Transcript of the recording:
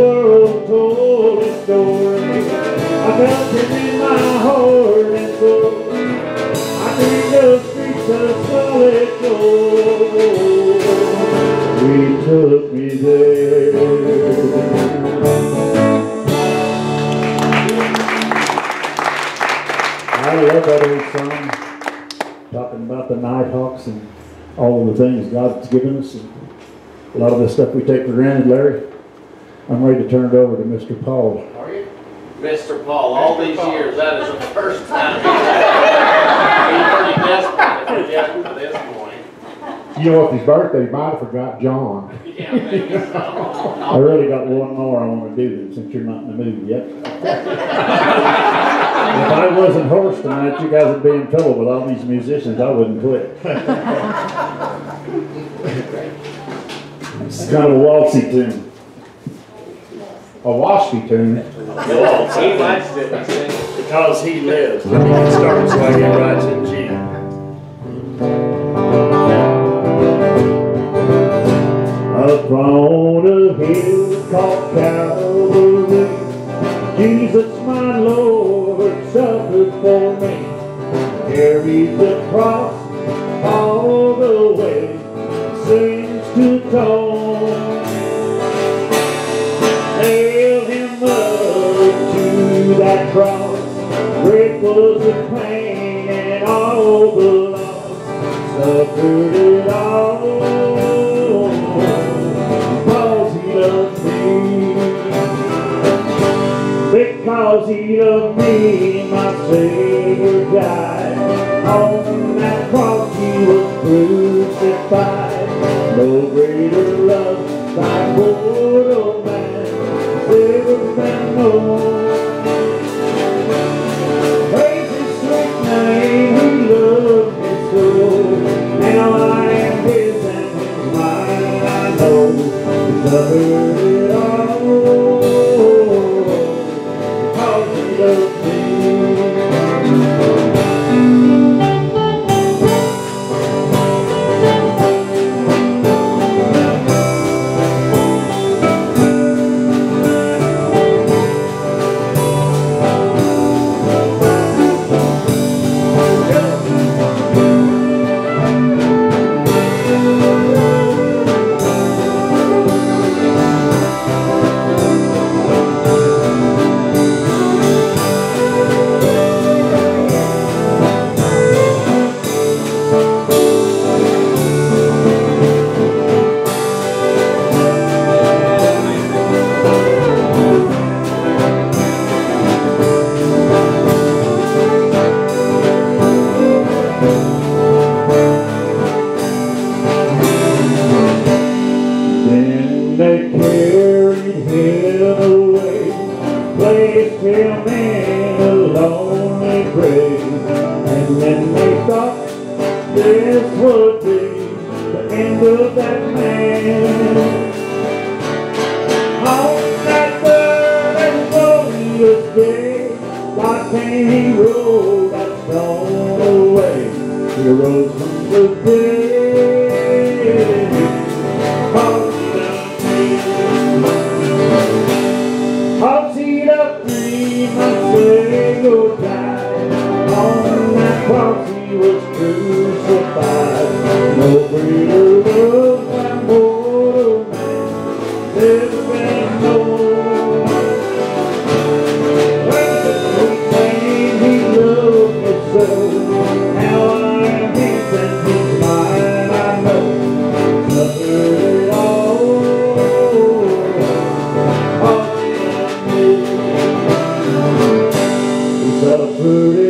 holder of holy story. I felt it in my heart and soul. I dreamed of streets of solid gold. We took me there. I love that old song, talking about the Nighthawks and all of the things God's given us. And a lot of the stuff we take for granted, Larry. I'm ready to turn it over to Mr. Paul. Are you? Mr. Paul, all these years, that is the first time. He's pretty desperate to get to this point. You know, if his birthday, he might have forgot John. Yeah, maybe so. I really got one more I want to do then, since you're not in the mood yet. If I wasn't hoarse tonight, you guys would be in trouble with all these musicians, I wouldn't quit. It's kind of a waltzy tune. A waspy tune. He likes it, he sings. Because he lives. Let me get started so I get right in G. Up on a hill called Calvary, Jesus my Lord suffered for me. Carried the cross all the way, sins to atone. Cross. Great was the pain and all the loss. Suffered it all. Because he loved me. Because he loved me, my Savior died. On that cross he was crucified. No greater all. This would be the end of that man. On that third and glorious day, he rolled that stone away. He rose from the Word